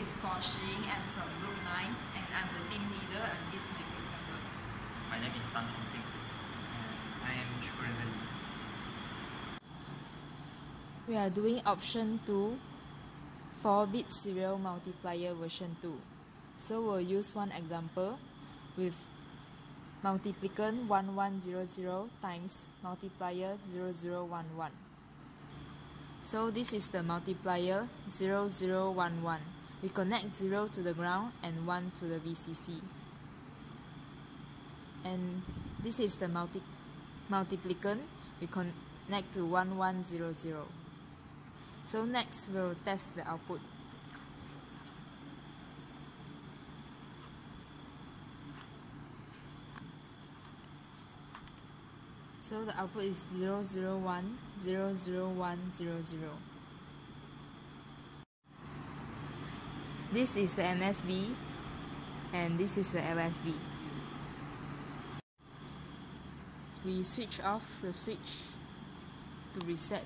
is Paul Shing. I'm from Group 9 and I'm the team leader and this is my group member. My name is Tan Chong Sing. Uh, I am Shukran We are doing option 2 4-bit serial multiplier version 2. So we'll use one example with multiplicand 1100 times multiplier 0011. So this is the multiplier 0011. We connect 0 to the ground and 1 to the VCC. And this is the multi multiplicand. We connect to 1100. So next we'll test the output. So the output is 001, 00100. This is the MSB and this is the LSB. We switch off the switch to reset